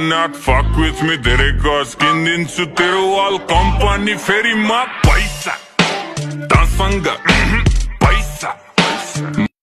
Not fuck with me, derega Skinninchu wall company Ferry ma paisa. Dansanga, mm-hmm, paisa.